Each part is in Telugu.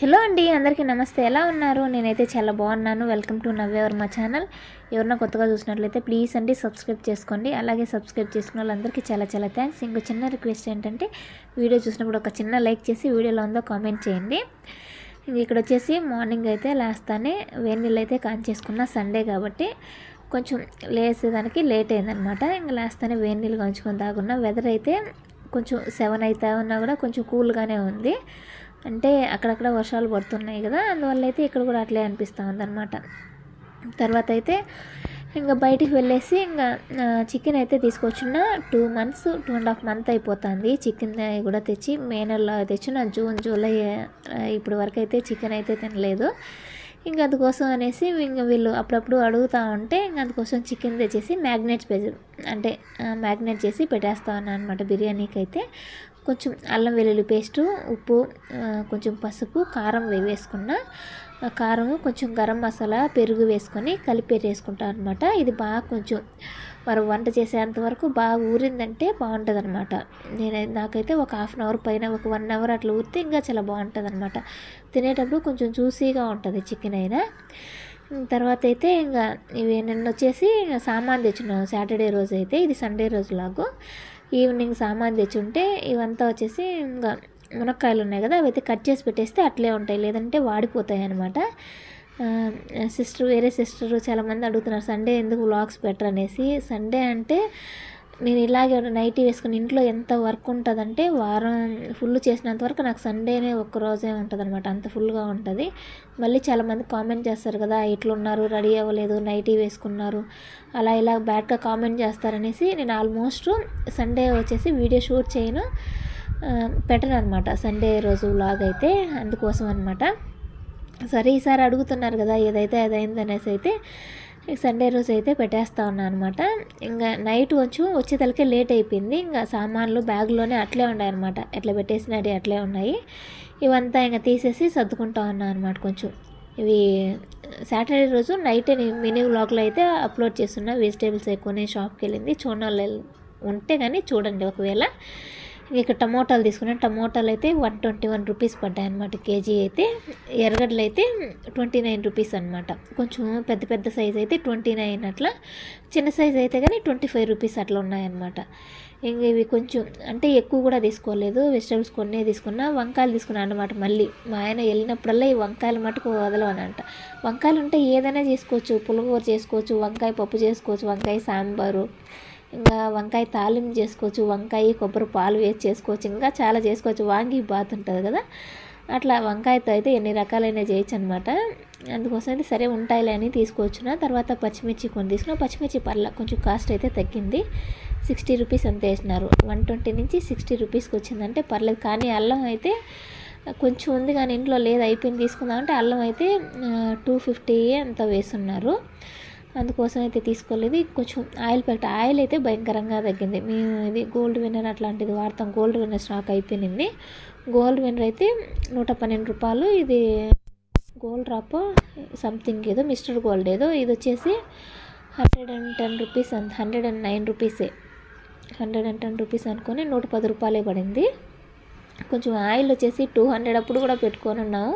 హలో అండి అందరికీ నమస్తే. ఎలా ఉన్నారు? నేనైతే చాలా బాగున్నాను. వెల్కమ్ టు నవ్వేవర్ మా ఛానల్ ఎవరన్నా కొత్తగా చూసినట్లయితే ప్లీజ్ అండి సబ్స్క్రైబ్ చేసుకోండి. అలాగే సబ్స్క్రైబ్ చేసుకున్న వాళ్ళందరికీ చాలా చాలా థ్యాంక్స్ ఇంకో చిన్న రిక్వెస్ట్ ఏంటంటే వీడియో చూసినప్పుడు ఒక చిన్న లైక్ చేసి వీడియోలో ఉందో కామెంట్ చేయండి. ఇంక ఇక్కడ వచ్చేసి మార్నింగ్ అయితే లేస్తానే వేడి నీళ్ళు అయితే కాంచేసుకున్న సండే కాబట్టి కొంచెం లేసేదానికి లేట్ అయిందనమాట ఇంకా లేస్తానే వేడి నీళ్ళు కాంచుకొని తాగున్నా. వెదర్ అయితే కొంచెం సెవెన్ అవుతా ఉన్నా కూడా కొంచెం కూల్గానే ఉంది. అంటే అక్కడక్కడ వర్షాలు పడుతున్నాయి కదా అందువల్ల అయితే ఇక్కడ కూడా అట్లే అనిపిస్తూ ఉందన్నమాట. తర్వాత అయితే ఇంకా బయటికి వెళ్ళేసి ఇంకా చికెన్ అయితే తీసుకొచ్చిన two months two and half month అయిపోతుంది. చికెన్ కూడా తెచ్చి మే నెలలో తెచ్చిన జూన్ జూలై ఇప్పుడు వరకు అయితే చికెన్ అయితే తినలేదు. ఇంకా అందుకోసం అనేసి ఇంకా వీళ్ళు అప్పుడప్పుడు అడుగుతూ ఉంటే ఇంకా అందుకోసం చికెన్ తెచ్చేసి మ్యాగ్నేట్స్ అంటే మ్యాగ్నేట్ చేసి పెట్టేస్తా ఉన్నాను అనమాట బిర్యానీకి అయితే కొంచెం అల్లం వెల్లుల్లి పేస్టు ఉప్పు కొంచెం పసుపు కారం వేసుకున్న కారం కొంచెం గరం మసాలా పెరుగు వేసుకొని కలిపి వేసుకుంటాను అనమాట ఇది బాగా కొంచెం మరి వంట చేసేంత వరకు బాగా ఊరిందంటే బాగుంటుంది అనమాట నేను నాకైతే ఒక హాఫ్ అన్ అవర్ పైన ఒక వన్ అవర్ అట్లా ఊరితే ఇంకా చాలా బాగుంటుంది అనమాట తినేటప్పుడు కొంచెం జ్యూసీగా ఉంటుంది చికెన్ అయినా. తర్వాత అయితే ఇంకా ఇవి నిన్న వచ్చేసి ఇంకా సామాన్ తెచ్చున్నాను సాటర్డే రోజు అయితే ఇది సండే రోజు లాగా ఈవినింగ్ సామాన్ తెచ్చుంటే ఇవంతా వచ్చేసి ఇంకా మునక్కాయలు ఉన్నాయి కదా అవి అయితే కట్ చేసి పెట్టేస్తే అట్లే ఉంటాయి లేదంటే వాడిపోతాయి అనమాట సిస్టర్ వేరే సిస్టర్ చాలామంది అడుగుతున్నారు సండే ఎందుకు వ్లాగ్స్ బెటర్ అనేసి సండే అంటే నేను ఇలాగే నైటీ వేసుకుని ఇంట్లో ఎంత వర్క్ ఉంటుందంటే వారం ఫుల్ చేసినంత వరకు నాకు సండేనే ఒక్క రోజే ఉంటుంది అనమాట అంత ఫుల్గా ఉంటుంది. మళ్ళీ చాలామంది కామెంట్ చేస్తారు కదా ఇట్లున్నారు రెడీ అవ్వలేదు నైటీ వేసుకున్నారు. అలా ఇలా బ్యాడ్గా కామెంట్ చేస్తారనేసి నేను ఆల్మోస్ట్ సండే వచ్చేసి వీడియో షూట్ చేయను. పెట్టను అనమాట సండే రోజు వ్లాగ్ అయితే అందుకోసం అనమాట సరే ఈసారి అడుగుతున్నారు కదా ఏదైతే అదైంది అనేసి అయితే సండే రోజు అయితే పెట్టేస్తా ఉన్నాను అనమాట ఇంకా నైట్ కొంచెం వచ్చేతలకే లేట్ అయిపోయింది. ఇంకా సామాన్లు బ్యాగ్లోనే అట్లే ఉన్నాయి అనమాట ఎట్లా పెట్టేసినవి అట్లే ఉన్నాయి. ఇవంతా ఇంకా తీసేసి సర్దుకుంటా ఉన్నాను అనమాట కొంచెం. ఇవి సాటర్డే రోజు నైట్ మినీ వ్లాగ్లో అయితే అప్లోడ్ చేస్తున్నా. వెజిటేబుల్స్ ఎక్కువనే షాప్కి వెళ్ళింది. చూడాలి ఉంటే కానీ చూడండి ఒకవేళ. ఇక టమోటాలు తీసుకున్నాను టమోటాలు అయితే వన్ ట్వంటీ వన్ రూపీస్ పడ్డాయి అనమాట కేజీ అయితే. ఎర్రగడ్డలు అయితే ట్వంటీ నైన్ రూపీస్ అనమాట కొంచెం పెద్ద పెద్ద సైజ్ అయితే ట్వంటీ నైన్ అట్లా. చిన్న సైజ్ అయితే కానీ ట్వంటీ ఫైవ్ రూపీస్ అట్లా ఉన్నాయన్నమాట ఇంక ఇవి కొంచెం అంటే ఎక్కువ కూడా తీసుకోలేదు. వెజిటబుల్స్ కొన్నే తీసుకున్నా. వంకాయలు తీసుకున్నాను అనమాట మళ్ళీ. మా ఆయన వెళ్ళినప్పుడల్లా ఈ వంకాయలు మటుకు వదలవనంట వంకాయలు ఉంటే ఏదైనా చేసుకోవచ్చు. పులిహోర చేసుకోవచ్చు వంకాయ పప్పు చేసుకోవచ్చు వంకాయ సాంబారు. ఇంకా వంకాయ తాలింపు చేసుకోవచ్చు వంకాయ కొబ్బరి పాలు వేసి చేసుకోవచ్చు ఇంకా చాలా చేసుకోవచ్చు. వాంగి బాత్ ఉంటుంది కదా? అట్లా వంకాయతో అయితే ఎన్ని రకాలైన చేయొచ్చు అనమాట అందుకోసం అయితే సరే ఉంటాయిలే అని తీసుకొచ్చిన తర్వాత పచ్చిమిర్చి కొన్ని తీసుకున్నా. పచ్చిమిర్చి పర్ల కొంచెం కాస్ట్ అయితే తగ్గింది. సిక్స్టీ రూపీస్ అంత వేసినారు. వన్ ట్వంటీ నుంచి సిక్స్టీ రూపీస్కి వచ్చిందంటే పర్లేదు. కానీ అల్లం అయితే కొంచెం ఉంది కానీ ఇంట్లో లేదు అయిపోయింది తీసుకుందామంటే అల్లం అయితే టూ ఫిఫ్టీ అంత వేస్తున్నారు. అందుకోసం అయితే తీసుకోలేదు. కొంచెం ఆయిల్ ప్యాకెట్ ఆయిల్ అయితే భయంకరంగా తగ్గింది. మేము ఇది గోల్డ్ విన్నర్ అట్లాంటిది వాడతాం. గోల్డ్ విన్నర్ స్టాక్ అయిపోయింది. గోల్డ్ విన్నర్ అయితే నూట పన్నెండు రూపాయలు. ఇది గోల్డ్ డ్రాప్ సంథింగ్ ఏదో మిస్టర్ గోల్డ్ ఏదో. ఇది వచ్చేసి హండ్రెడ్ అండ్ టెన్ రూపీస్ అంత హండ్రెడ్ అండ్ నైన్ రూపీసే హండ్రెడ్ అండ్ టెన్ రూపీస్ అనుకొని నూట పది రూపాయలే పడింది. కొంచెం ఆయిల్ వచ్చేసి టూ హండ్రెడ్ అప్పుడు కూడా పెట్టుకొని ఉన్నాము.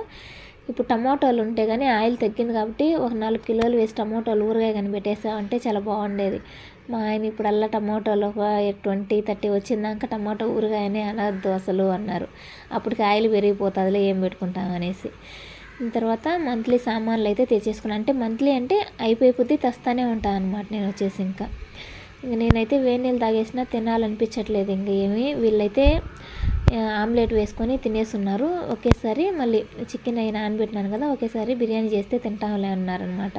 ఇప్పుడు టమాటోలు ఉంటే కానీ ఆయిల్ తగ్గింది కాబట్టి ఒక నాలుగు కిలోలు వేసి టమాటోలు ఊరగాయ కానీ పెట్టేసామంటే చాలా బాగుండేది. మా ఆయన ఇప్పుడల్లా టమాటోలు ఒక ట్వంటీ థర్టీ వచ్చిందాక టమాటో ఊరగాయనే అనద్దు అసలు అన్నారు. అప్పటికి ఆయిల్ పెరిగిపోతుందిలే ఏం పెట్టుకుంటాం అనేసి. తర్వాత మంత్లీ సామాన్లు అయితే తెచ్చేసుకున్నాను అంటే మంత్లీ అంటే అయిపోయిపోతే తెస్తానే ఉంటాను అనమాట నేను వచ్చేసి ఇంకా. ఇంక నేనైతే వేడి నీళ్ళు తాగేసినా తినాలనిపించట్లేదు ఇంక ఏమి. వీళ్ళైతే ఆమ్లెట్ వేసుకొని తినేస్తున్నారు ఒకేసారి మళ్ళీ చికెన్ అయి నానబెట్టినాను కదా ఒకేసారి బిర్యానీ చేస్తే తింటాంలే అన్నారనమాట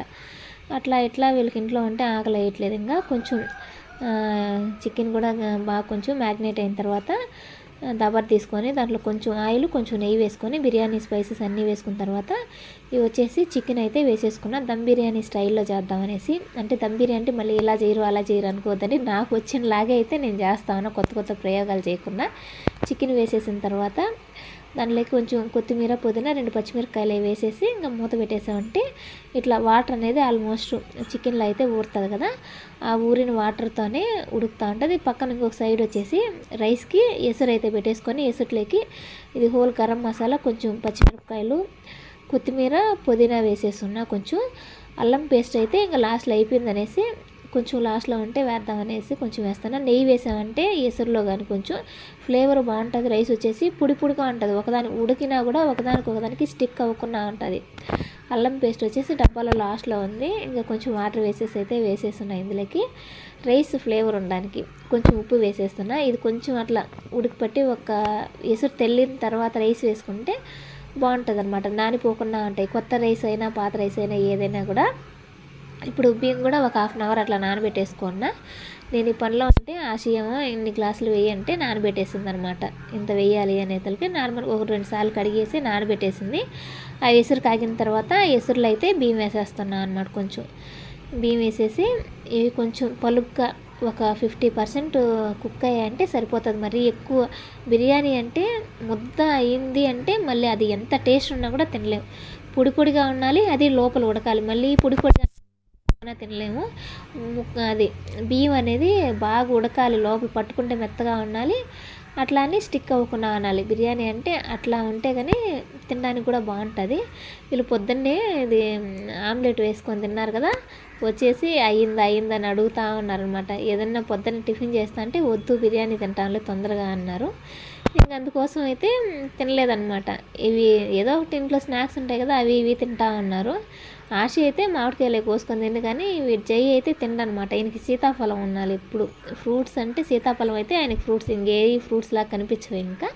అట్లా ఇట్లా వీళ్ళకి ఇంట్లో ఉంటే ఆకలి వేయట్లేదు ఇంకా కొంచెం చికెన్ కూడా బాగా కొంచెం మ్యాగ్నేట్ అయిన తర్వాత దబర్ తీసుకొని దాంట్లో కొంచెం ఆయిల్ కొంచెం నెయ్యి వేసుకొని బిర్యానీ స్పైసెస్ అన్నీ వేసుకున్న తర్వాత ఇవి వచ్చేసి చికెన్ అయితే వేసేసుకున్న. దమ్ బిర్యానీ స్టైల్లో చేద్దామనేసి అంటే దమ్ బిర్యానీ అంటే మళ్ళీ ఇలా చేయరు అలా చేయరు అనుకోవద్దని నాకు వచ్చిన లాగే అయితే నేను చేస్తాను కొత్త కొత్త ప్రయోగాలు చేయకుండా. చికెన్ వేసేసిన తర్వాత దాంట్లోకి కొంచెం కొత్తిమీర పుదీనా రెండు పచ్చిమిరపకాయలు వేసేసి ఇంకా మూత పెట్టేసామంటే ఇట్లా వాటర్ అనేది ఆల్మోస్ట్ చికెన్లో అయితే ఊరుతుంది కదా. ఆ ఊరిన వాటర్తోనే ఉడుకుతూ ఉంటుంది. పక్కన ఇంకొక సైడ్ వచ్చేసి రైస్కి ఎసురు అయితే పెట్టేసుకొని ఎసురులోకి ఇది హోల్ గరం మసాలా కొంచెం పచ్చిమిరపకాయలు కొత్తిమీర పుదీనా వేసేస్తున్నా కొంచెం. అల్లం పేస్ట్ అయితే ఇంకా లాస్ట్లో అయిపోయింది అనేసి కొంచెం లాస్ట్లో ఉంటే వేద్దాం అనేసి కొంచెం వేస్తాను. నెయ్యి వేసామంటే ఎసరులో కానీ కొంచెం ఫ్లేవర్ బాగుంటుంది. రైస్ వచ్చేసి పొడి పొడిగా ఉంటుంది. ఒకదాని ఉడికినా కూడా ఒకదానికి ఒకదానికి స్టిక్ అవ్వకుండా ఉంటుంది. అల్లం పేస్ట్ వచ్చేసి డబ్బాలో లాస్ట్లో ఉంది. ఇంకా కొంచెం వాటర్ వేసేసి అయితే వేసేస్తున్నా ఇందులోకి. రైస్ ఫ్లేవర్ ఉండడానికి కొంచెం ఉప్పు వేసేస్తున్నా. ఇది కొంచెం అట్లా ఉడికిపట్టి ఒక ఎసురు తెల్లిన తర్వాత రైస్ వేసుకుంటే బాగుంటుంది అనమాట నానిపోకుండా ఉంటాయి. కొత్త రైస్ అయినా పాత రైస్ అయినా ఏదైనా కూడా ఇప్పుడు బియ్యం కూడా ఒక హాఫ్ అన్ అవర్ అట్లా నానబెట్టేసుకున్నా. నేను ఈ పనిలో ఉంటే ఆశయం ఇన్ని గ్లాసులు వేయంటే నానబెట్టేసింది అనమాట ఇంత వేయాలి అనేతలకి నార్మల్ ఒక రెండు సార్లు కడిగేసి నానబెట్టేసింది. ఆ ఎసురు కాగిన తర్వాత ఎసురులో అయితే బియ్యం వేసేస్తున్నాను అనమాట కొంచెం. బియ్యం వేసేసి ఇవి కొంచెం పలుగ్గా ఒక ఫిఫ్టీ పర్సెంట్ కుక్ అయ్యాయంటే సరిపోతుంది. మరి ఎక్కువ బిర్యానీ అంటే ముద్ద అయింది అంటే మళ్ళీ అది ఎంత టేస్ట్ ఉన్నా కూడా తినలేము పొడి పొడిగా ఉండాలి అది లోపల ఉడకాలి. మళ్ళీ పొడి పొడిగా ఉన్నా తినలేము. అది బియ్యం అనేది బాగా ఉడకాలి లోపల పట్టుకుంటే మెత్తగా ఉండాలి. అట్లా అని స్టిక్ అవ్వకుండా అనాలి బిర్యానీ అంటే అట్లా ఉంటే కానీ తినడానికి కూడా బాగుంటుంది. వీళ్ళు పొద్దున్నే ఇది ఆమ్లెట్ వేసుకొని తిన్నారు కదా వచ్చేసి అయ్యింది అయ్యిందా అని అడుగుతూ ఉన్నారనమాట ఏదన్నా పొద్దున్న టిఫిన్ చేస్తా అంటే వద్దు బిర్యానీ తింటాంలే తొందరగా అన్నారు. ఇంక అందుకోసం అయితే తినలేదన్నమాట. ఇవి ఏదో ఒకటి ఇంట్లో స్నాక్స్ ఉంటాయి కదా అవి ఇవి తింటా ఉన్నారు. ఆశ అయితే మామిడికాయలే కోసుకొని తింది కానీ వీడి జై అయితే తిండనమాట. ఆయనకి సీతాఫలం ఉండాలి ఇప్పుడు ఫ్రూట్స్ అంటే సీతాఫలం అయితే ఆయనకి ఫ్రూట్స్ ఇంకే ఫ్రూట్స్ లాగా కనిపించవు ఇంకా.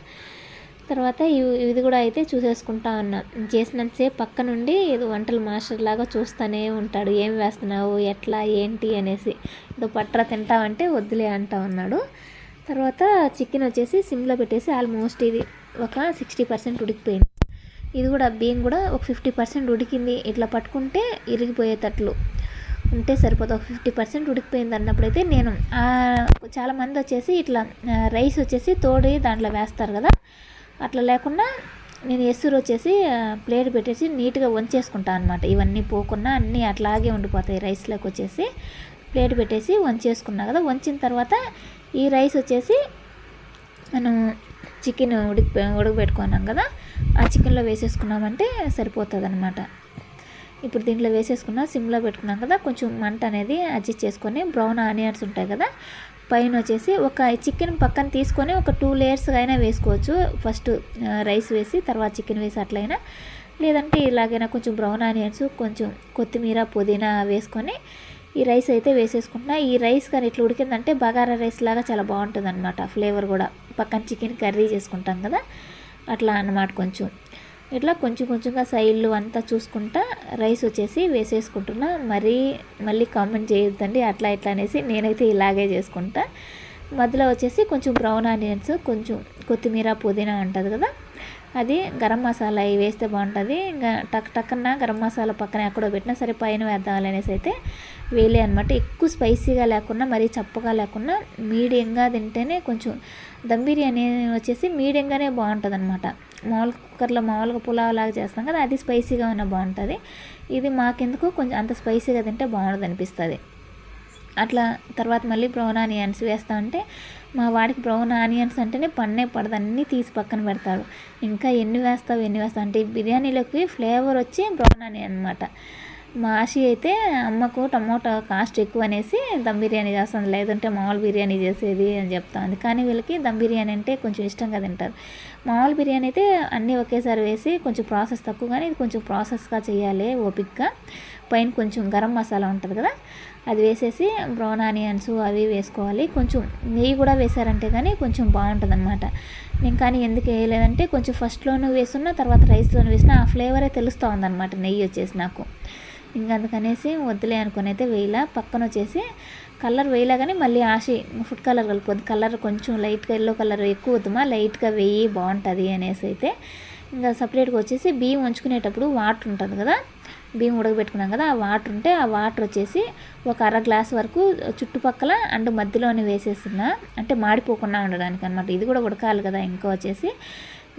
తర్వాత ఇవి- ఇది కూడా అయితే చూసేసుకుంటా ఉన్నా. చేసినంతసేపు పక్క నుండి ఏదో వంటల మాస్టర్ లాగా చూస్తూనే ఉంటాడు. ఏం వేస్తున్నావు? ఎట్లా? ఏంటి? అనేసి. ఏదో పట్రా తింటావంటే వద్దులే అంటా ఉన్నాడు. తర్వాత చికెన్ వచ్చేసి సిమ్లో పెట్టేసి ఆల్మోస్ట్ ఇది ఒక సిక్స్టీ పర్సెంట్ ఉడికిపోయింది. ఇది కూడా బియ్యం కూడా ఒక ఫిఫ్టీ పర్సెంట్ ఉడికింది. ఇట్లా పట్టుకుంటే ఇరిగిపోయేటట్లు. ఉంటే సరిపోతుంది ఒక ఫిఫ్టీ పర్సెంట్ ఉడికిపోయింది అన్నప్పుడైతే నేను చాలామంది వచ్చేసి ఇట్లా రైస్ వచ్చేసి తోడి దాంట్లో వేస్తారు కదా. అట్లా లేకుండా నేను ఎసురు వచ్చేసి ప్లేట్ పెట్టేసి నీట్గా వంచేసుకుంటాను అనమాట ఇవన్నీ పోకుండా అన్నీ అట్లాగే ఉండిపోతాయి రైస్లోకి వచ్చేసి. ప్లేట్ పెట్టేసి వంచేసుకున్నా కదా. వంచిన తర్వాత ఈ రైస్ వచ్చేసి మనం చికెన్ ఉడికి ఉడకబెట్టుకున్నాం కదా ఆ చికెన్లో వేసేసుకున్నామంటే సరిపోతుంది అనమాట ఇప్పుడు దీంట్లో వేసేసుకున్న సిమ్లో పెట్టుకున్నాం కదా కొంచెం మంట అనేది అడ్జస్ట్ చేసుకొని బ్రౌన్ ఆనియన్స్ ఉంటాయి కదా పైన వచ్చేసి ఒక చికెన్ పక్కన తీసుకొని ఒక టూ లేయర్స్ అయినా వేసుకోవచ్చు. ఫస్ట్ రైస్ వేసి తర్వాత చికెన్ వేసి అట్లయినా. లేదంటే ఇలాగైనా కొంచెం బ్రౌన్ ఆనియన్స్ కొంచెం కొత్తిమీర పుదీనా వేసుకొని ఈ రైస్ అయితే వేసేసుకుంటున్నా. ఈ రైస్ కానీ ఇట్లా ఉడికిందంటే బగారా రైస్ లాగా చాలా బాగుంటుంది అనమాట ఫ్లేవర్ కూడా. పక్కన చికెన్ కర్రీ చేసుకుంటాం కదా. అట్లా అన్నమాట కొంచెం. ఇట్లా కొంచెం కొంచెంగా సైడ్లు అంతా చూసుకుంటా రైస్ వచ్చేసి వేసేసుకుంటున్నా. మరీ మళ్ళీ కామెంట్ చేయొద్దండి. అట్లా ఇట్లా అనేసి నేనైతే ఇలాగే చేసుకుంటా. మధ్యలో వచ్చేసి కొంచెం బ్రౌన్ ఆనియన్స్ కొంచెం కొత్తిమీర పుదీనా ఉంటుంది కదా. అది గరం మసాలా అవి వేస్తే బాగుంటుంది. ఇంకా టక్ టక్కన గరం మసాలా పక్కన ఎక్కడో పెట్టినా సరే పైన వేద్దాం అనేసి అయితే వేలే అనమాట ఎక్కువ స్పైసీగా లేకుండా మరీ చప్పగా లేకుండా మీడియంగా తింటేనే కొంచెం దమ్ బిర్యానీ వచ్చేసి మీడియంగానే బాగుంటుంది అనమాట మామూలుగా కుక్కర్లో మామూలుగా పులావ్ లాగా చేస్తాం కదా అది స్పైసీగా ఉన్న బాగుంటుంది. ఇది మాకెందుకు కొంచెం అంత స్పైసీగా తింటే బాగుంటుంది అనిపిస్తుంది అట్లా తర్వాత మళ్ళీ బ్రౌన్ ఆనియన్స్ వేస్తామంటే మా వాడికి బ్రౌన్ ఆనియన్స్ అంటేనే పన్నే పడదు అన్నీ తీసి పక్కన పెడతాడు. ఇంకా ఎన్ని వేస్తావు ఎన్ని వేస్తావు అంటే బిర్యానీలోకి ఫ్లేవర్ వచ్చి బ్రౌన్ ఆనియన్ అనమాట మా ఆశి అయితే అమ్మకు టమోటా కాస్ట్ ఎక్కువ అనేసి దమ్ బిర్యానీ చేస్తుంది. లేదంటే మామూలు బిర్యానీ చేసేది అని చెప్తాను కానీ వీళ్ళకి దమ్ బిర్యానీ అంటే కొంచెం ఇష్టంగా తింటారు. మామూలు బిర్యానీ అయితే అన్నీ ఒకేసారి వేసి కొంచెం ప్రాసెస్ తక్కువ కానీ ఇది కొంచెం ప్రాసెస్గా చేయాలి ఓపిక్గా. పైన కొంచెం గరం మసాలా ఉంటుంది కదా అది వేసేసి బ్రౌన్ ఆనియన్స్ అవి వేసుకోవాలి. కొంచెం నెయ్యి కూడా వేసారంటే కానీ కొంచెం బాగుంటుంది అనమాట నేను కానీ ఎందుకు వేయలేదంటే కొంచెం ఫస్ట్లోనూ వేసున్నా తర్వాత రైస్లోనూ వేసినా ఆ ఫ్లేవరే తెలుస్తూ ఉందన్నమాట. నెయ్యి వచ్చేసి నాకు. ఇంకా అందుకనేసి వద్దులే అనుకుని అయితే వేయలా. పక్కన వచ్చేసి కలర్ వేయలే కానీ మళ్ళీ ఆశి ఫుడ్ కలర్ కలుపుద్ది కలర్ కొంచెం లైట్గా ఎల్లో కలర్ ఎక్కువ వద్దుమా? లైట్గా వేయి బాగుంటుంది అనేసి అయితే. ఇంకా సపరేట్గా వచ్చేసి బియ్యం ఉంచుకునేటప్పుడు వాటర్ ఉంటుంది కదా? బియ్యం ఉడకబెట్టుకున్నాం కదా ఆ వాటర్ ఉంటే ఆ వాటర్ వచ్చేసి ఒక అర గ్లాస్ వరకు చుట్టుపక్కల అండ్ మధ్యలోనే వేసేస్తున్నా. అంటే మాడిపోకుండా ఉండడానికి అనమాట ఇది కూడా ఉడకాలి కదా ఇంకా వచ్చేసి.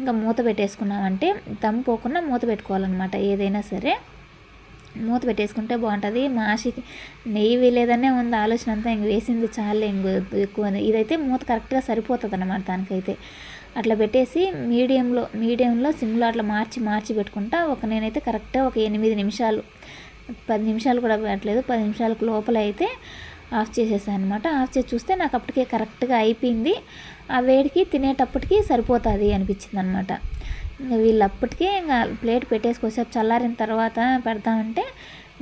ఇంకా మూత పెట్టేసుకున్నామంటే దమ్ పోకుండా మూత పెట్టుకోవాలన్నమాట ఏదైనా సరే. మూత పెట్టేసుకుంటే బాగుంటుంది. మా ఆశకి నెయ్యి వేయలేదనే ఉంది ఆలోచన అంతా. ఇంక వేసింది చాలే ఇంక ఎక్కువ ఇదైతే మూత కరెక్ట్గా సరిపోతుంది అన్నమాట దానికైతే. అట్లా పెట్టేసి మీడియంలో మీడియంలో సిమ్లో అట్లా మార్చి మార్చి పెట్టుకుంటా ఒక నేనైతే కరెక్ట్గా ఒక ఎనిమిది నిమిషాలు పది నిమిషాలు కూడా పెట్టలేదు. పది నిమిషాలకు లోపల అయితే ఆఫ్ చేసేసాను అనమాట ఆఫ్ చేసి చూస్తే నాకు అప్పటికే కరెక్ట్గా అయిపోయింది. ఆ వేడికి తినేటప్పటికి సరిపోతుంది అనిపించింది అనమాట ఇంకా వీళ్ళు అప్పటికే ఇంకా ప్లేట్ పెట్టేసుకొసేపు చల్లారిన తర్వాత పెడతామంటే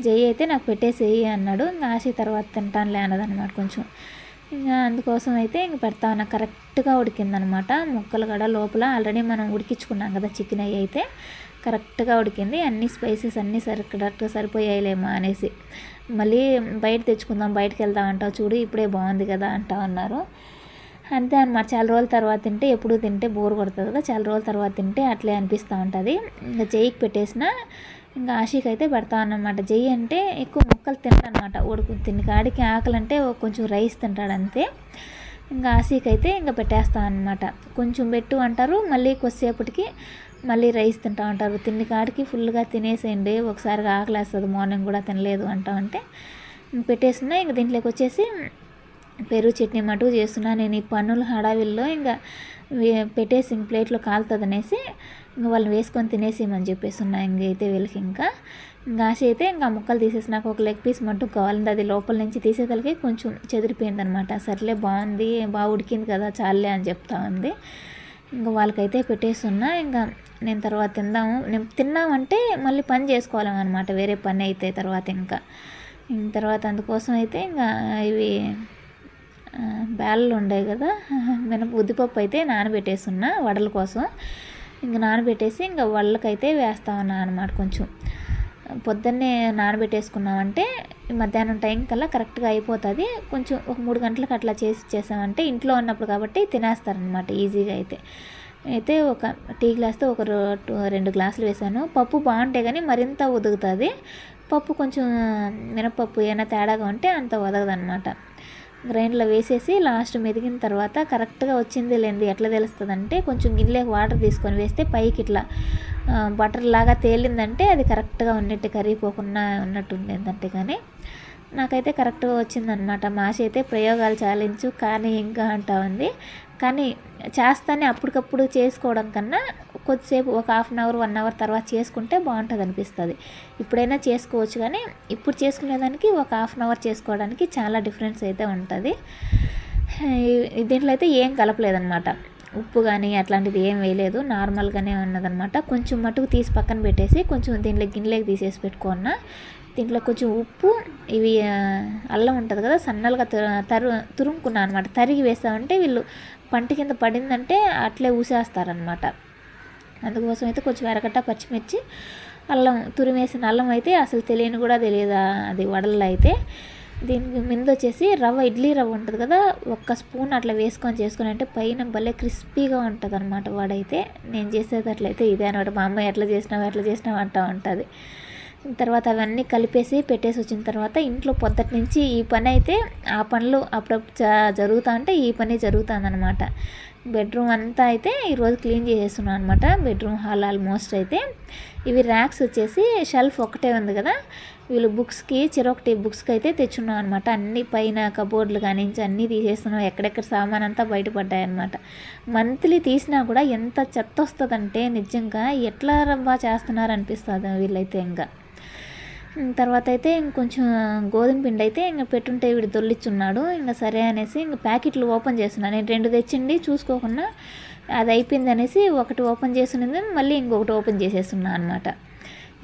జై అయితే నాకు పెట్టేసేయి అన్నాడు. ఇంకా ఆశ తర్వాత తింటానులే అన్నదన్నమాట కొంచెం. ఇంకా అందుకోసం అయితే ఇంక పెడతా ఉన్నా. కరెక్ట్గా ఉడికిందనమాట ముక్కలు కూడా లోపల ఆల్రెడీ మనం ఉడికించుకున్నాం కదా చికెన్ అయ్యి అయితే. కరెక్ట్గా ఉడికింది. అన్ని స్పైసెస్ అన్నీ సరి కరెక్ట్గా సరిపోయాయిలేమా అనేసి. మళ్ళీ బయట తెచ్చుకుందాం బయటకు వెళ్దాం అంటావు చూడు ఇప్పుడే బాగుంది కదా అంటా ఉన్నారు. అంతే అనమాట చాలా రోజుల తర్వాత తింటే ఎప్పుడు తింటే బోర్ కొడుతుంది కదా. చాలా రోజుల తర్వాత తింటే అట్లే అనిపిస్తూ ఉంటుంది. ఇంకా జైకి పెట్టేసిన ఇంకా ఆశీకి అయితే పెడతా అన్నమాట. జై అంటే ఎక్కువ ముక్కలు తింటానమాట ఉడుకు తిని కాడికి ఆకలి అంటే కొంచెం రైస్ తింటాడు అంతే. ఇంకా ఆశీకి అయితే ఇంకా పెట్టేస్తా అనమాట కొంచెం పెట్టు అంటారు. మళ్ళీ కొద్దిసేపటికి మళ్ళీ రైస్ తింటా ఉంటారు. తిండి కాడికి ఫుల్గా తినేసేయండి. ఒకసారిగా ఆకలి వేస్తుంది మార్నింగ్ కూడా తినలేదు అంటా అంటే ఇంక దీంట్లోకి వచ్చేసి పెరుగు చట్నీ మటుకు చేస్తున్నా. నేను ఈ పన్నుల హడావిల్లో ఇంకా పెట్టేసి ఇంక ప్లేట్లో కాలుతుంది అనేసి ఇంక వాళ్ళని వేసుకొని తినేసేయమని చెప్పేసి ఉన్నా ఇంకైతే వీళ్ళకి ఇంకా. ఇంకా ఆశ అయితే ఇంకా ముక్కలు తీసేసి నాకు ఒక లెగ్ పీస్ మటుకు కావాలంటే అది లోపల నుంచి తీసేదలకి కొంచెం చెదిరిపోయింది అనమాట సర్లే బాగుంది బాగా ఉడికింది కదా చాలే అని చెప్తా ఉంది. ఇంకా వాళ్ళకైతే పెట్టేస్తున్నా ఇంకా నేను తర్వాత తిందాము. నేను తిన్నామంటే మళ్ళీ పని చేసుకోవాలన్నమాట వేరే పని అయితే తర్వాత ఇంకా. ఇంక తర్వాత అందుకోసం అయితే ఇంకా ఇవి ఆ, ఉండేవి కదా. మినప ఉద్దిపప్పు అయితే నానబెట్టేస్తున్నా వడల కోసం. ఇంక నానబెట్టేసి ఇంకా వడలకైతే వేస్తా ఉన్నా అనమాట కొంచెం. పొద్దున్నే నానబెట్టేసుకున్నామంటే మధ్యాహ్నం టైం కల్లా కరెక్ట్గా అయిపోతుంది. కొంచెం ఒక మూడు గంటలకు అట్లా చేసి చేసామంటే ఇంట్లో ఉన్నప్పుడు కాబట్టి తినేస్తారనమాట ఈజీగా అయితే. అయితే ఒక టీ గ్లాస్తో ఒక రో- రెండు గ్లాసులు వేసాను. పప్పు బాగుంటే కానీ మరింత ఉదుగుతుంది పప్పు కొంచెం మినపప్పు ఏమైనా తేడాగా ఉంటే అంత ఉదగదనమాట గ్రైండ్లో వేసేసి లాస్ట్ మెదిగిన తర్వాత కరెక్ట్గా వచ్చింది లేనిది ఎట్లా తెలుస్తుంది అంటే కొంచెం గిన్నెలోకి వాటర్ తీసుకొని వేస్తే పైకి ఇట్లా బటర్ లాగా తేలిందంటే అది కరెక్ట్గా ఉన్నట్టు కరిగిపోకుండా ఉన్నట్టుంది ఏంటంటే కానీ నాకైతే కరెక్ట్గా వచ్చిందనమాట మాష అయితే ప్రయోగాలు చాలించు కానీ ఇంకా అంటా ఉంది. కానీ చేస్తానే అప్పటికప్పుడు చేసుకోవడం కన్నా కొద్దిసేపు ఒక half an hour one hour తర్వాత చేసుకుంటే బాగుంటుంది అనిపిస్తుంది ఇప్పుడైనా చేసుకోవచ్చు కానీ ఇప్పుడు చేసుకునేదానికి ఒక హాఫ్ అన్ అవర్ చేసుకోవడానికి చాలా డిఫరెన్స్ అయితే ఉంటుంది. దీంట్లో అయితే ఏం కలపలేదన్నమాట. ఉప్పు కానీ అట్లాంటిది ఏం వేయలేదు. నార్మల్గానే ఉన్నదనమాట కొంచెం మటుకు తీసి పక్కన పెట్టేసి కొంచెం దీంట్లో గిన్నెలోకి తీసేసి పెట్టుకున్నా దీంట్లో కొంచెం ఉప్పు ఇవి అల్లం ఉంటుంది కదా సన్నలుగా తరు- తరు తురుముకున్నాను అనమాట తరిగి వేస్తామంటే వీళ్ళు పంట కింద పడిందంటే అట్లే ఊసేస్తారనమాట అందుకోసం అయితే కొంచెం ఎరగట్ట పచ్చిమిర్చి అల్లం తురిమేసిన అల్లం అయితే అసలు తెలియని కూడా తెలియదు అది వడల్లో అయితే. దీనికి ముందు వచ్చేసి రవ్వ ఇడ్లీ రవ్వ ఉంటుంది కదా ఒక్క స్పూన్ అట్లా వేసుకొని చేసుకొని అంటే పైన భలే క్రిస్పీగా ఉంటుంది అనమాట వాడైతే. నేను చేసేది అట్లయితే ఇదే అనమాట మా అమ్మాయి ఎట్లా చేసినావు ఎట్లా చేసినావు అంటూ ఉంటుంది. తర్వాత అవన్నీ కలిపేసి పెట్టేసి వచ్చిన తర్వాత ఇంట్లో పొద్దుటి నుంచి ఈ పని అయితే ఆ పనులు అప్పుడప్పుడు జరుగుతా జరుగుతూ ఉంటే ఈ పని జరుగుతుందన్నమాట బెడ్రూమ్ అంతా అయితే ఈరోజు క్లీన్ చేసేస్తున్నాను అనమాట బెడ్రూమ్ హాల్ ఆల్మోస్ట్ అయితే ఇవి ర్యాక్స్ వచ్చేసి షెల్ఫ్ ఒకటే ఉంది కదా. వీళ్ళు బుక్స్కి చిరొకటి బుక్స్కి అయితే తెచ్చున్నాం అనమాట అన్ని పైన కబోర్డులు కానించి అన్నీ తీసేస్తున్నాం. ఎక్కడెక్కడ సామాన్ అంతా బయటపడ్డాయి అనమాట మంత్లీ తీసినా కూడా ఎంత చెత్త వస్తుందంటే నిజంగా ఎట్లా రబ్బా చేస్తున్నారు అనిపిస్తుంది వీళ్ళైతే ఇంకా. తర్వాత అయితే ఇంకొంచెం గోధుమ పిండి అయితే ఇంకా పెట్టుంటే వీడు దొల్లిచ్చున్నాడు. ఇంకా సరే అనేసి ఇంకా ప్యాకెట్లు ఓపెన్ చేస్తున్నాను నేను రెండు తెచ్చిండి చూసుకోకుండా అది అయిపోయింది అనేసి ఒకటి ఓపెన్ చేసినది మళ్ళీ ఇంకొకటి ఓపెన్ చేసేస్తున్నా అనమాట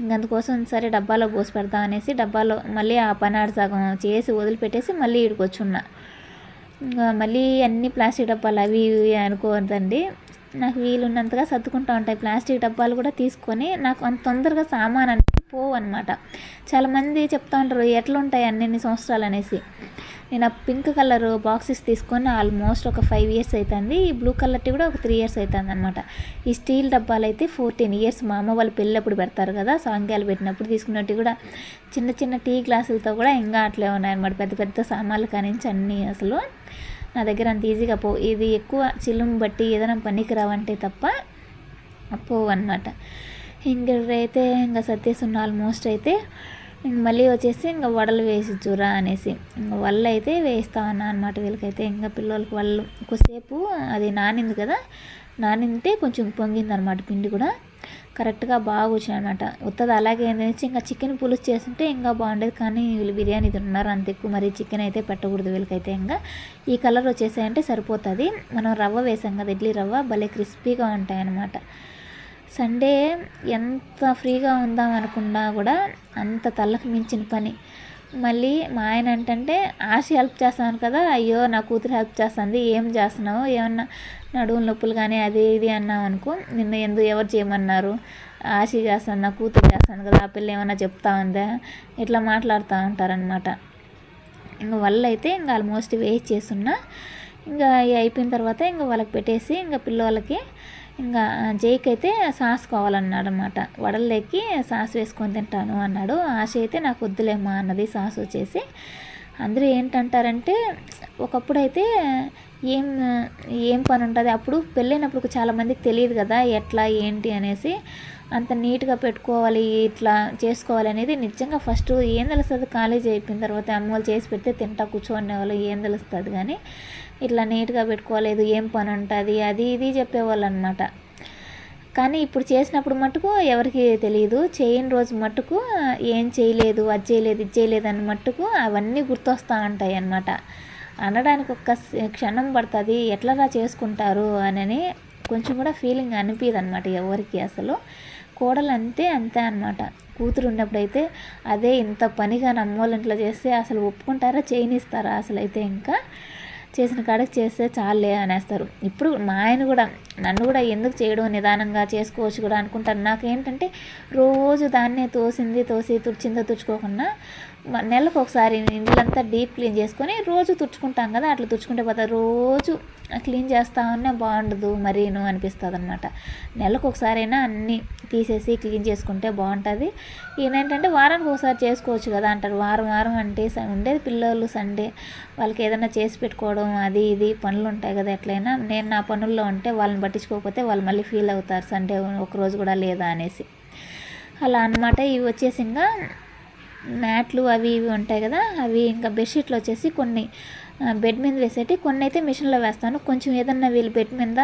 ఇంక అందుకోసం సరే డబ్బాలో పోసి పెడదాం అనేసి డబ్బాలో మళ్ళీ ఆ పనాడు సగం చేసి వదిలిపెట్టేసి మళ్ళీ ఇక్కడికి వచ్చున్నా. ఇంకా మళ్ళీ అన్ని ప్లాస్టిక్ డబ్బాలు అవి ఇవి అనుకోవద్దండి. నాకు వీలున్నంతగా సర్దుకుంటూ ఉంటాయి. ప్లాస్టిక్ డబ్బాలు కూడా తీసుకొని నాకు అంత తొందరగా సామాన్ పోవు అనమాట చాలామంది చెప్తా ఉంటారు ఎట్లుంటాయి అన్ని సంవత్సరాలు అనేసి నేను ఆ పింక్ కలర్ బాక్సెస్ తీసుకొని ఆల్మోస్ట్ ఒక ఫైవ్ ఇయర్స్ అవుతుంది ఈ బ్లూ కలర్టి కూడా ఒక త్రీ ఇయర్స్ అవుతుంది అనమాట ఈ స్టీల్ డబ్బాలు అయితే ఫోర్టీన్ ఇయర్స్ మా అమ్మ వాళ్ళు పెళ్ళప్పుడు పెడతారు కదా సాంగ్యాలు పెట్టినప్పుడు తీసుకున్నట్టు కూడా చిన్న చిన్న టీ గ్లాసులతో కూడా ఇంకా అట్లే ఉన్నాయన్నమాట. పెద్ద పెద్ద సామాన్లు కానించి అన్నీ అసలు నా దగ్గర అంత ఈజీగా పో ఇది ఎక్కువ చిల్లుని బట్టి ఏదైనా పనికి రావంటే తప్ప పోవు అనమాట ఇంకైతే ఇంకా సత్యసున్న ఆల్మోస్ట్ అయితే ఇంక మళ్ళీ వచ్చేసి ఇంకా వడలు వేసి చూరా అనేసి. ఇంకా వల్ల అయితే వేస్తా ఉన్నా అనమాట వీళ్ళకైతే. ఇంకా పిల్లలకి వాళ్ళు కొద్దిసేపు అది నానింది కదా నానింటే కొంచెం పొంగింది అనమాట పిండి కూడా. కరెక్ట్గా బాగా వచ్చింది అనమాట ఉత్తది అలాగే ఏంటనేసి ఇంకా చికెన్ పులుసు చేస్తుంటే ఇంకా బాగుండేది కానీ వీళ్ళు బిర్యానీ తిన్నారు అంత ఎక్కువ. మరి చికెన్ అయితే పెట్టకూడదు వీళ్ళకైతే ఇంకా. ఈ కలర్ వచ్చేసాయంటే సరిపోతుంది. మనం రవ్వ వేసాం కదా ఇడ్లీ రవ్వ భలే క్రిస్పీగా ఉంటాయి అన్నమాట సండే ఎంత ఫ్రీగా ఉందాం అనుకున్నా కూడా అంత తలకు మించిన పని. మళ్ళీ మా ఆయన ఏంటంటే ఆశ హెల్ప్ చేస్తాను కదా అయ్యో నా కూతురు హెల్ప్ చేస్తుంది ఏం చేస్తున్నావు ఏమన్నా నడుము నొప్పులు కానీ అది ఇది అన్నావు అనుకో నిన్న ఎందుకు ఎవరు చేయమన్నారు? ఆశ చేస్తాను నా కూతురు చేస్తాను కదా ఆ పిల్ల ఏమన్నా చెప్తా ఉందా? ఇట్లా మాట్లాడుతూ ఉంటారనమాట ఇంకా వాళ్ళు అయితే ఇంకా ఆల్మోస్ట్ వేస్ట్ చేస్తున్నా. ఇంకా అయిపోయిన తర్వాత ఇంకా వాళ్ళకి పెట్టేసి ఇంకా పిల్లవాళ్ళకి ఇంకా జైకి అయితే సాస్ కావాలన్నాడు అనమాట వడల్లోకి సాస్ వేసుకొని తింటాను అన్నాడు. ఆశ అయితే నాకు వద్దులేమ్మా అన్నది సాస్ వచ్చేసి. అందరూ ఏంటంటారంటే ఒకప్పుడు అయితే ఏం ఏం పని ఉంటుంది అప్పుడు పెళ్ళైనప్పుడు చాలామందికి తెలియదు కదా ఎట్లా ఏంటి అనేసి. అంత నీట్గా పెట్టుకోవాలి ఇట్లా చేసుకోవాలి అనేది నిజంగా ఫస్ట్ ఏం తెలుస్తుంది? కాలేజ్ అయిపోయిన తర్వాత అమ్మ వాళ్ళు చేసి పెడితే తింటా కూర్చోనే వాళ్ళు ఏం తెలుస్తుంది కానీ ఇట్లా నీట్గా పెట్టుకోలేదు ఏం పని ఉంటుంది అది ఇది చెప్పేవాళ్ళు అనమాట కానీ ఇప్పుడు చేసినప్పుడు మట్టుకు ఎవరికి తెలియదు చేయని రోజు మట్టుకు ఏం చేయలేదు అది చేయలేదు ఇది చేయలేదు అని మట్టుకు అవన్నీ గుర్తొస్తూ ఉంటాయి అన్నమాట అనడానికి ఒక్క క్షణం పడుతుంది ఎట్లరా చేసుకుంటారు అని కొంచెం కూడా ఫీలింగ్ అనిపించదు అనమాట ఎవరికి అసలు. కోడలు అంతే అంతే అనమాట కూతురు ఉన్నప్పుడైతే అదే ఇంత పనిగా నమ్మోళ్ళు ఇంట్లో చేస్తే అసలు ఒప్పుకుంటారా చేయనిస్తారా అసలు అయితే ఇంకా. చేసిన కాడకి చేస్తే చాలే అనేస్తారు. ఇప్పుడు మా ఆయన కూడా నన్ను కూడా ఎందుకు చేయడం నిదానంగా చేసుకోవచ్చు కూడా అనుకుంటాను. నాకేంటంటే రోజు దాన్నే తోసింది తోసి తుడిచిందో తుడుచుకోకుండా నెలకు ఒకసారి ఇల్లంతా డీప్ క్లీన్ చేసుకొని రోజు తుడుచుకుంటాం కదా అట్లా తుడుచుకుంటే పోతా రోజు క్లీన్ చేస్తా ఉన్నా బాగుండదు మరీను అనిపిస్తుంది అనమాట నెలకు ఒకసారైనా అన్నీ తీసేసి క్లీన్ చేసుకుంటే బాగుంటుంది. ఏంటంటే వారానికి ఒకసారి చేసుకోవచ్చు కదా అంటారు. వారం వారం అంటే ఉండేది పిల్లలు సండే. వాళ్ళకి ఏదైనా చేసి పెట్టుకోవడం అది ఇది పనులు ఉంటాయి కదా ఎట్లయినా. నేను నా పనుల్లో ఉంటే వాళ్ళని పట్టించుకోకపోతే వాళ్ళు మళ్ళీ ఫీల్ అవుతారు సండే ఒక రోజు కూడా లేదా అనేసి. అలా అన్నమాట. ఇవి వచ్చేసి ఇంకా మ్యాట్లు అవి ఇవి ఉంటాయి కదా అవి ఇంకా బెడ్షీట్లు వచ్చేసి కొన్ని బెడ్ మీద వేసేటి కొన్ని అయితే మిషన్లో వేస్తాను. కొంచెం ఏదన్నా వీళ్ళు బెడ్ మీద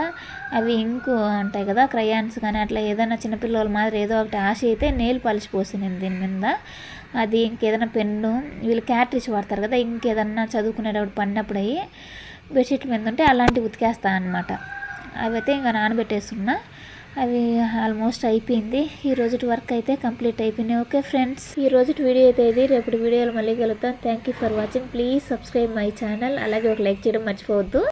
అవి ఇంకు ఉంటాయి కదా క్రయాన్స్ కానీ అట్లా ఏదైనా చిన్నపిల్లల మాదిరి ఏదో ఒకటి ఆశ అయితే నేలు పాలిష్ పోసింది దీని మీద. అది ఇంకేదైనా పెన్ను వీళ్ళు క్యాట్రిచ్ వాడతారు కదా ఇంకేదన్నా చదువుకునేటప్పుడు పడినప్పుడు అయ్యి బెడ్షీట్ మీద ఉంటే అలాంటివి ఉతికేస్తా అనమాట అవి అయితే ఇంకా నానబెట్టేస్తున్నా. అవి ఆల్మోస్ట్ అయిపోయింది. ఈ రోజు వర్క్ అయితే కంప్లీట్ అయిపోయినాయి. ఓకే ఫ్రెండ్స్ ఈ రోజు వీడియో అయితే ఇది. రేపటి వీడియోలో మళ్ళీ కలుద్దాం. Thank you for watching please subscribe my channel అలాగే ఒక లైక్ చేయడం మర్చిపోవద్దు.